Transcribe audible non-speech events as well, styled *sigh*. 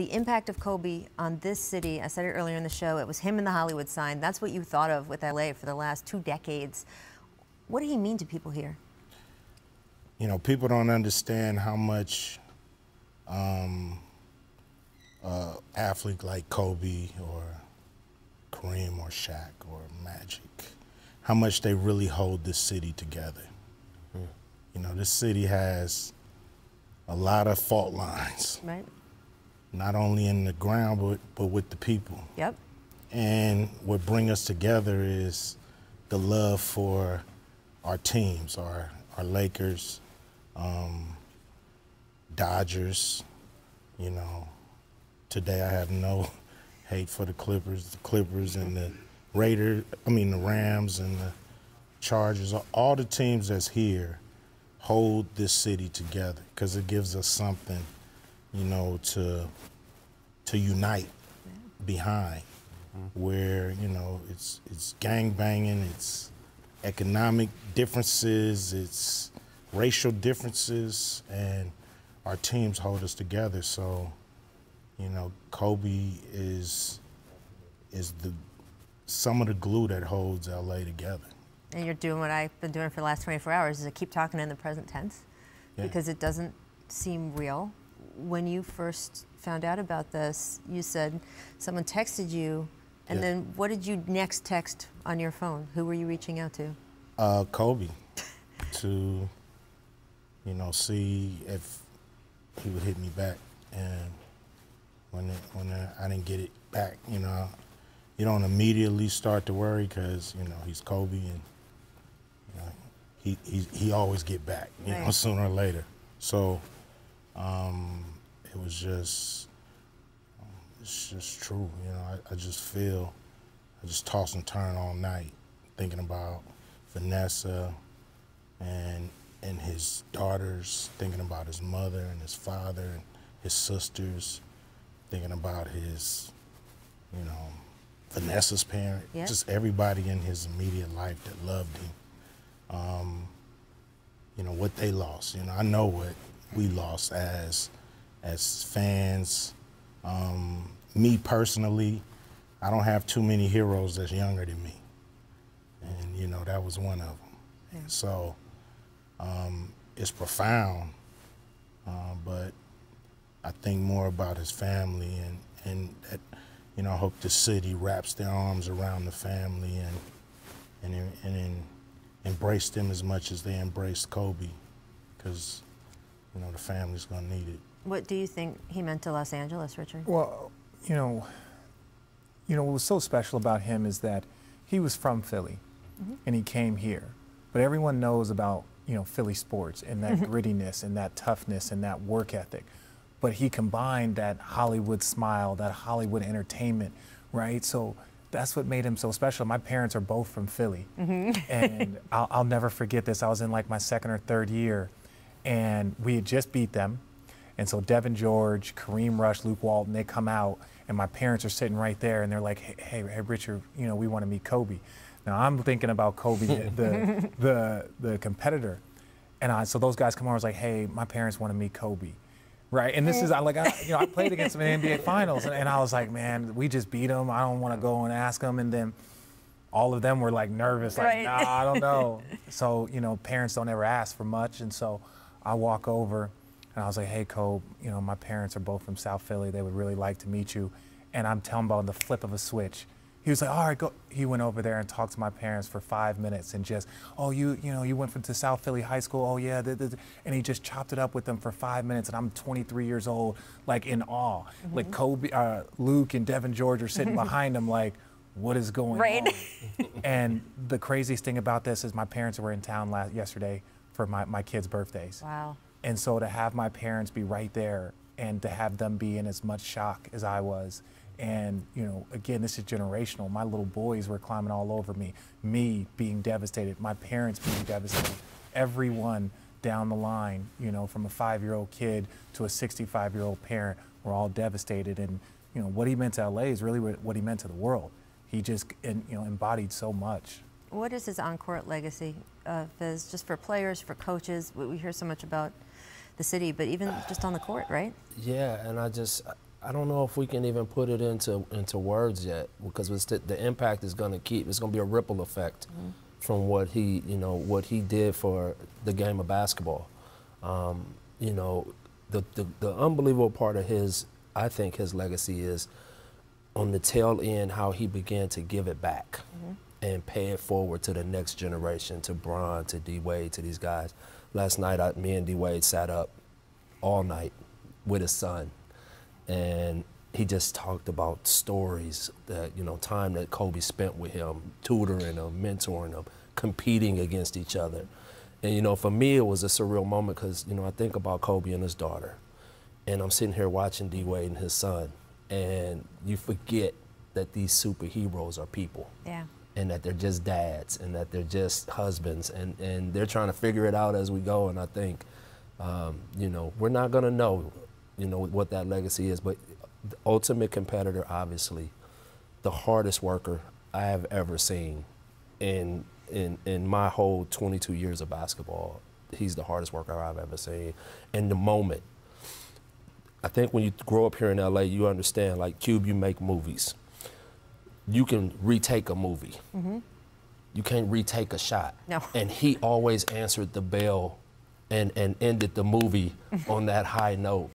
The impact of Kobe on this city, I said it earlier in the show, it was him and the Hollywood sign. That's what you thought of with LA for the last two decades. What did he mean to people here? You know, people don't understand how much um, uh, athlete like Kobe or Kareem or Shaq or Magic, how much they really hold this city together. Mm. You know, this city has a lot of fault lines. Right not only in the ground but but with the people. Yep. And what brings us together is the love for our teams, our our Lakers, um, Dodgers. You know, today I have no *laughs* hate for the Clippers, the Clippers and the Raiders. I mean the Rams and the Chargers. All the teams that's here hold this city together because it gives us something you know, to to unite behind, where you know it's it's gang banging, it's economic differences, it's racial differences, and our teams hold us together. So, you know, Kobe is is the some of the glue that holds LA together. And you're doing what I've been doing for the last 24 hours is to keep talking in the present tense yeah. because it doesn't seem real when you first found out about this, you said someone texted you, and yeah. then what did you next text on your phone? Who were you reaching out to? Uh, Kobe, *laughs* to you know see if he would hit me back, and when it, when I didn't get it back, you know, you don't immediately start to worry because you know he's Kobe and you know, he he he always get back, you right. know, *laughs* sooner or later. So um, it was just, it's just true. You know, I, I, just feel, I just toss and turn all night thinking about Vanessa and and his daughters, thinking about his mother and his father and his sisters, thinking about his, you know, Vanessa's parent, yep. just everybody in his immediate life that loved him. Um, you know what they lost. You know, I know what we lost as as fans. Um, me personally, I don't have too many heroes that's younger than me, and you know that was one of them. Yeah. So um, it's profound, uh, but I think more about his family and and that you know I hope the city wraps their arms around the family and and and, and embrace them as much as they embraced Kobe, because you know, the family's going to need it. What do you think he meant to Los Angeles, Richard? Well, you know, you know what was so special about him is that he was from Philly, mm -hmm. and he came here. But everyone knows about you know Philly sports and that *laughs* grittiness and that toughness and that work ethic. But he combined that Hollywood smile, that Hollywood entertainment, right? So that's what made him so special. My parents are both from Philly, mm -hmm. and *laughs* I'll, I'll, never forget this. I was in like my second or third year, and we had just beat them. And so Devean George, Kareem Rush, Luke Walton, they come out, and my parents are sitting right there, and they're like, "Hey, hey, hey Richard, you know, we want to meet Kobe." Now I'm thinking about Kobe, *laughs* the, the the competitor, and I, so those guys come over. I was like, "Hey, my parents want to meet Kobe." Right, and this is I like I, you know I played against them in the NBA *laughs* Finals, and, and I was like, man, we just beat them. I don't want to go and ask them, and then all of them were like nervous, like, right. nah, I don't know. *laughs* so you know, parents don't ever ask for much, and so I walk over and I was like, hey, Kobe, you know, my parents are both from South Philly. They would really like to meet you. And I'm telling about the flip of a switch. He was like, all right, go. He went over there and talked to my parents for five minutes and just, oh, you, you know, you went from to South Philly High School. Oh yeah, and he just chopped it up with them for five minutes. And I'm 23 years old, like in awe. Mm-hmm. Like Kobe, uh, Luke, and Devean George are sitting *laughs* behind him, like, what is going right. on? and the craziest thing about this is my parents were in town last yesterday for my, my kids' birthdays. Wow. And so to have my parents be right there and to have them be in as much shock as I was. And, you know, again, this is generational. My little boys were climbing all over me, me being devastated, my parents being devastated, everyone down the line, you know, from a five year old kid to a 65 year old parent, were all devastated. And, you know, what he meant to LA is really what he meant to the world. He just, you know, embodied so much. What is his on-court legacy, uh, Fizz, just for players, for coaches? We, we hear so much about the city, but even just on the court, right? Yeah, and I just, I don't know if we can even put it into into words yet because it's the, the impact is going to keep. It's going to be a ripple effect from what he, you know, what he did for the game of basketball. Um, you know, the, the the unbelievable part of his, I think, his legacy is on the tail end how he began to give it back and pay it forward to the next generation, to Bron, to D Wade, to these guys. Last night, I, me and D Wade sat up all night with his son, and he just talked about stories that you know, time that Kobe spent with him, tutoring him, mentoring him, competing against each other. And you know, for me, it was a surreal moment because you know I think about Kobe and his daughter, and I'm sitting here watching D Wade and his son, and you forget that these superheroes are people Yeah. And that they're just dads and that they're just husbands and, and they're trying to figure it out as we go and i think um, you know we're not going to know you know what that legacy is but the ultimate competitor obviously the hardest worker i have ever seen in in in my whole 22 years of basketball. He's the hardest worker i've ever seen. In the moment i think when you grow up here in la you understand like cube you make movies you can retake a movie. Mm-hmm. You can't retake a shot. No. And he always answered the bell and, and ended the movie *laughs* on that high note.